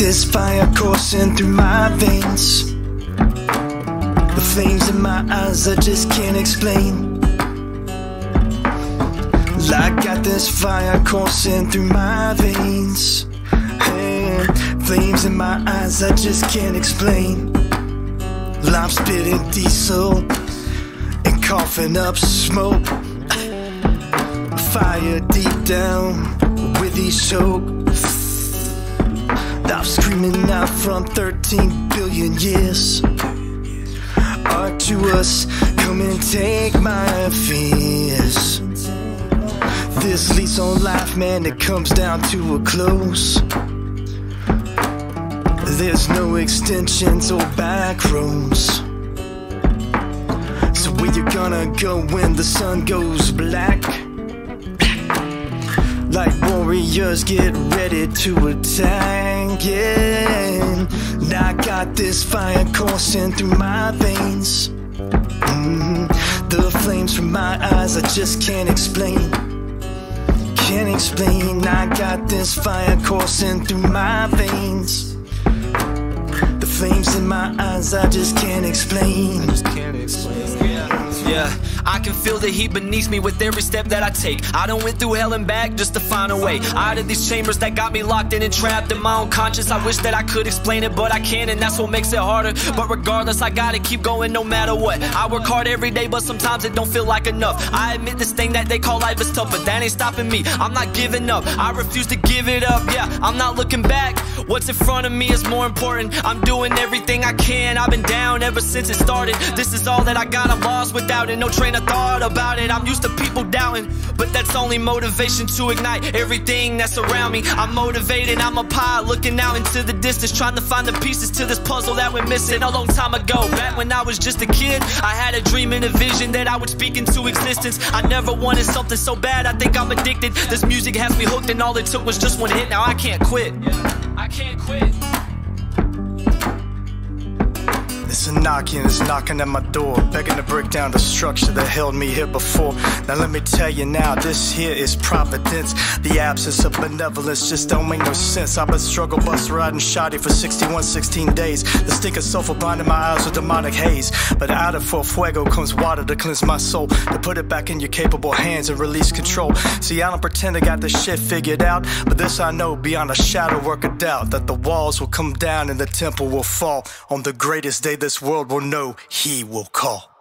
this fire coursing through my veins. The flames in my eyes I just can't explain. I got this fire coursing through my veins. Flames in my eyes I just can't explain. I'm spitting diesel and coughing up smoke. Fire deep down with these choke. I'm screaming out from 13 billion years. Arcturus, come and take my fears. This lease on life, man, it comes down to a close. There's no extensions or back roads. So where you gonna go when the sun goes black? Like warriors get ready to attack, yeah. I got this fire coursing through my veins. Mm-hmm. The flames from my eyes I just can't explain. Can't explain. I got this fire coursing through my veins. The flames in my eyes I just can't explain. Just can't explain. Yeah. yeah. I can feel the heat beneath me with every step that I take. I done went through hell and back just to find a way out of these chambers that got me locked in and trapped in my own conscience. I wish that I could explain it, but I can't, and that's what makes it harder. But regardless, I gotta keep going no matter what. I work hard every day, but sometimes it don't feel like enough. I admit this thing that they call life is tough, but that ain't stopping me. I'm not giving up. I refuse to give it up. Yeah, I'm not looking back. What's in front of me is more important. I'm doing everything I can. I've been down ever since it started. This is all that I got. I'm lost without it. No train of thought about it. I'm used to people doubting, but that's only motivation to ignite everything that's around me. I'm motivated. I'm a pie looking out into the distance, trying to find the pieces to this puzzle that we're missing. A long time ago, back when I was just a kid, I had a dream and a vision that I would speak into existence. I never wanted something so bad. I think I'm addicted. This music has me hooked, and all it took was just one hit. Now I can't quit. I can't quit. It's a knocking, it's knocking at my door, begging to break down the structure that held me here before. Now let me tell you now, this here is providence. The absence of benevolence just don't make no sense. I've been struggle bus riding shoddy for 61, 16 days. The stink of sulfur blinding my eyes with demonic haze. But out of for fuego comes water to cleanse my soul, to put it back in your capable hands and release control. See, I don't pretend I got this shit figured out, but this I know beyond a shadow work of doubt that the walls will come down and the temple will fall on the greatest day this world will know he will call.